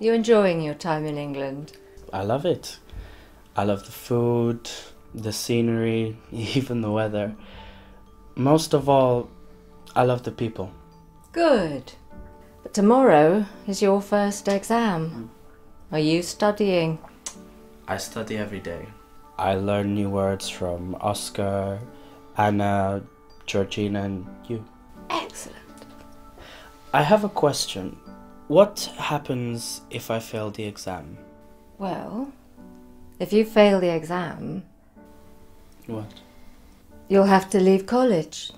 You enjoying your time in England? I love it. I love the food, the scenery, even the weather. Most of all, I love the people. Good. But tomorrow is your first exam. Are you studying? I study every day. I learn new words from Oscar, Anna, Georgina, and you. Excellent. I have a question. What happens if I fail the exam? Well, if you fail the exam, What? you'll have to leave college.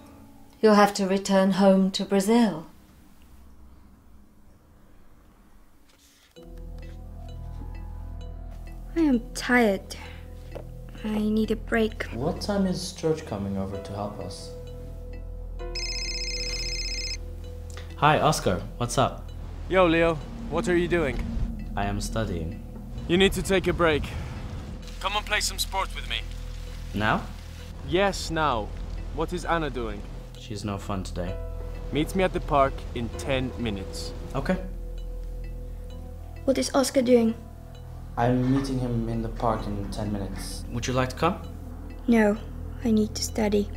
You'll have to return home to Brazil. I am tired. I need a break. What time is George coming over to help us? Hi, Oscar. What's up? Yo, Leo, what are you doing? I am studying. You need to take a break. Come and play some sport with me. Now? Yes, now. What is Anna doing? She's no fun today. Meet me at the park in 10 minutes. Okay. What is Oscar doing? I'm meeting him in the park in 10 minutes. Would you like to come? No, I need to study.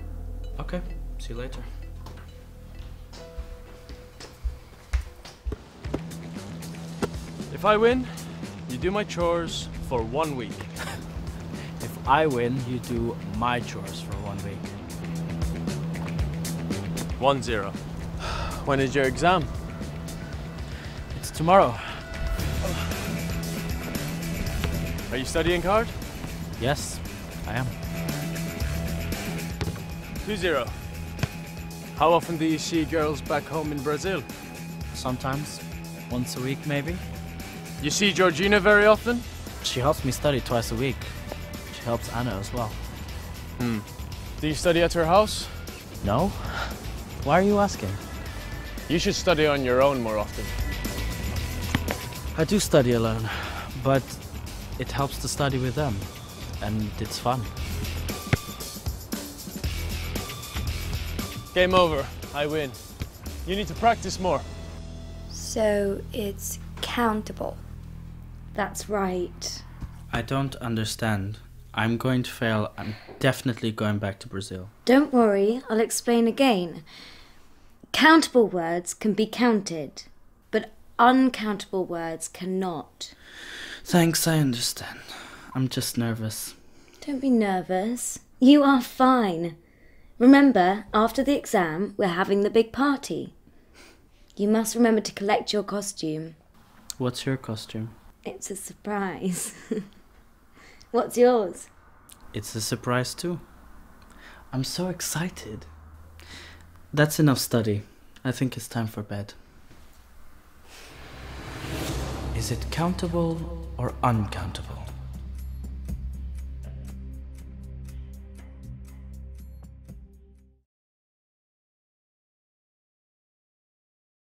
Okay. See you later. If I win, you do my chores for one week. If I win, you do my chores for one week. One zero. When is your exam? It's tomorrow. Are you studying hard? Yes, I am. Two zero. How often do you see girls back home in Brazil? Sometimes, once a week maybe. You see Georgina very often? She helps me study twice a week. She helps Anna as well. Hmm. Do you study at her house? No? Why are you asking? You should study on your own more often. I do study alone, but it helps to study with them, and it's fun. Game over. I win. You need to practice more. So it's countable. That's right. I don't understand. I'm going to fail. I'm definitely going back to Brazil. Don't worry, I'll explain again. Countable words can be counted, but uncountable words cannot. Thanks, I understand. I'm just nervous. Don't be nervous. You are fine. Remember, after the exam, we're having the big party. You must remember to collect your costume. What's your costume? It's a surprise. What's yours? It's a surprise too. I'm so excited. That's enough study. I think it's time for bed. Is it countable or uncountable?